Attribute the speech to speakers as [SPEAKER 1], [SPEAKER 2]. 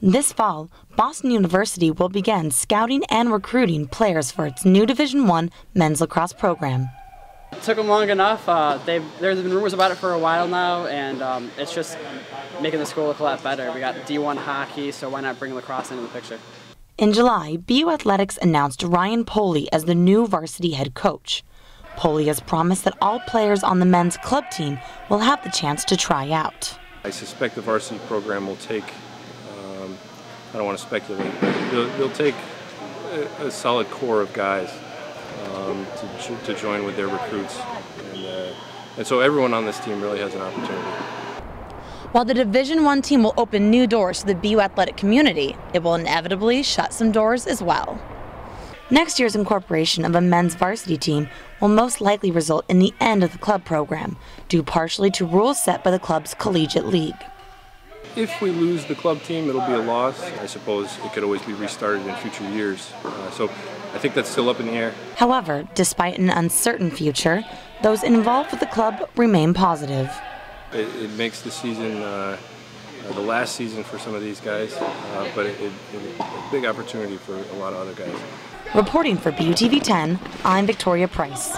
[SPEAKER 1] This fall, Boston University will begin scouting and recruiting players for its new Division One men's lacrosse program.
[SPEAKER 2] It took them long enough. Uh, there's been rumors about it for a while now, and um, it's just making the school look a lot better. We got D1 hockey, so why not bring lacrosse into the picture?
[SPEAKER 1] In July, BU Athletics announced Ryan Polley as the new varsity head coach. Polley has promised that all players on the men's club team will have the chance to try out.
[SPEAKER 3] I suspect the varsity program will take I don't want to speculate, but they'll, they'll take a, a, solid core of guys um, to, to, join with their recruits. And, uh, and so everyone on this team really has an opportunity.
[SPEAKER 1] While the Division One team will open new doors to the BU athletic community, it will inevitably shut some doors as well. Next year's incorporation of a men's varsity team will most likely result in the end of the club program, due partially to rules set by the club's collegiate league.
[SPEAKER 3] If we lose the club team, it'll be a loss. I suppose it could always be restarted in future years. Uh, so I think that's still up in the air.
[SPEAKER 1] However, despite an uncertain future, those involved with the club remain positive.
[SPEAKER 3] It, it makes the season uh, uh, the last season for some of these guys, uh, but it, it, it, a big opportunity for a lot of other guys.
[SPEAKER 1] Reporting for BUTV 10, I'm Victoria Price.